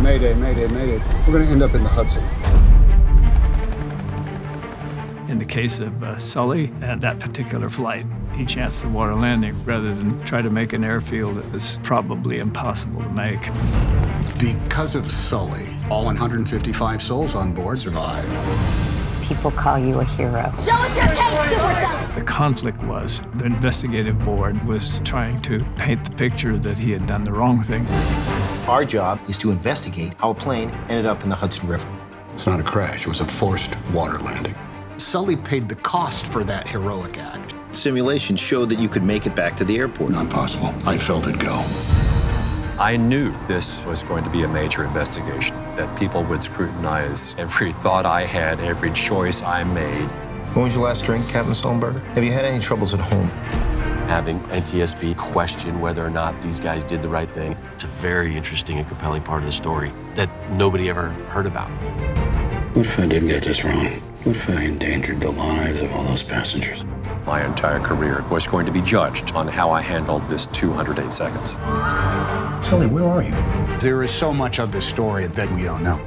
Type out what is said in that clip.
Mayday, mayday, mayday. We're going to end up in the Hudson. In the case of uh, Sully and that particular flight, he chanced the water landing rather than try to make an airfield that was probably impossible to make. Because of Sully, all 155 souls on board survived. People call you a hero. Show us your case, Super Sully! The conflict was the investigative board was trying to paint the picture that he had done the wrong thing. Our job is to investigate how a plane ended up in the Hudson River. It's not a crash, it was a forced water landing. Sully paid the cost for that heroic act. Simulations showed that you could make it back to the airport. Not possible. I felt it go. I knew this was going to be a major investigation, that people would scrutinize every thought I had, every choice I made. When was your last drink, Captain Sullenberger? Have you had any troubles at home? Having NTSB question whether or not these guys did the right thing, it's a very interesting and compelling part of the story that nobody ever heard about. What if I did get this wrong? What if I endangered the lives of all those passengers? My entire career was going to be judged on how I handled this 208 seconds. Sully, where are you? There is so much of this story that we don't know.